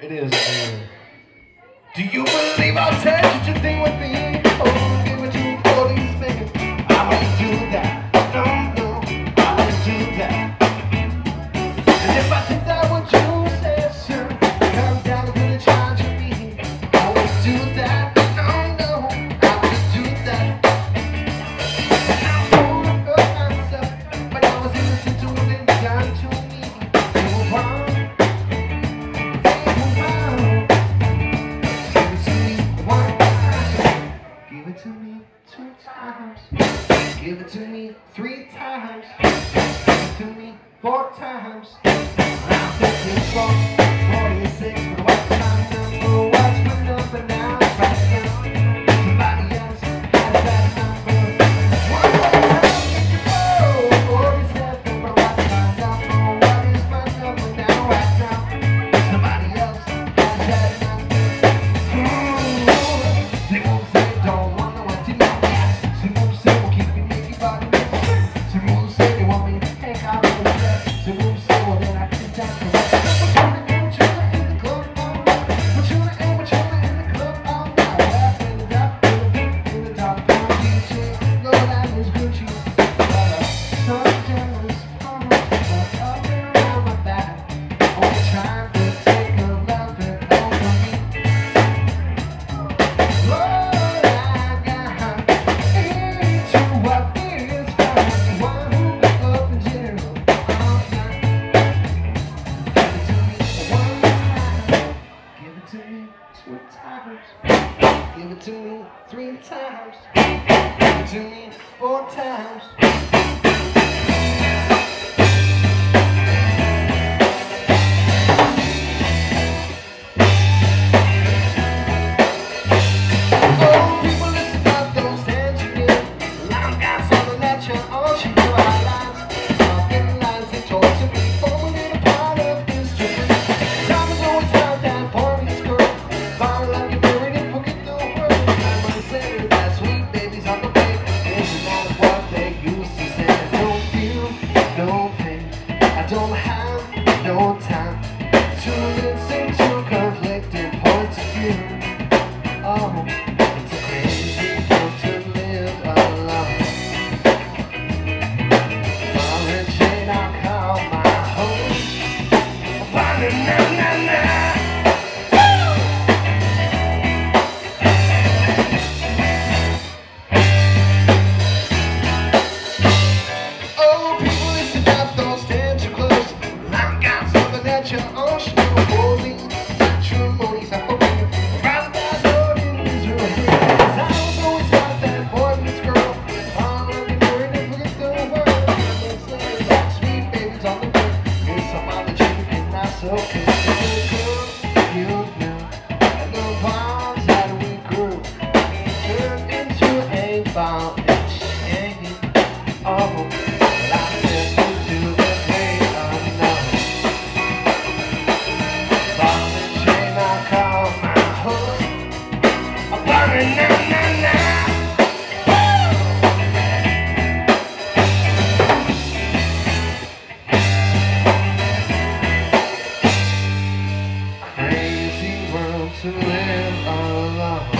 It is. Do you believe I'll tell you such a thing with oh, me? Oh. I won't do that. No, no, I won't do that. And if I that, you say, sir? Down, charge me. I won't do that. four times. I'm thinking 46. it to me two times. Give it to me three times. Give it to me four times. Hey, all alone.